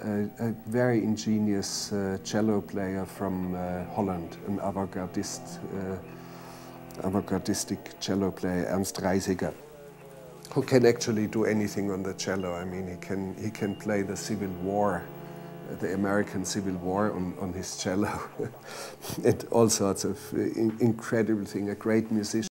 A, a very ingenious uh, cello player from uh, Holland, an avant-gardist, uh, avant-gardistic cello player, Ernst Reijseger, who can actually do anything on the cello. I mean, he can, he can play the Civil War, the American Civil War on, on his cello, and all sorts of uh, incredible thing, a great musician.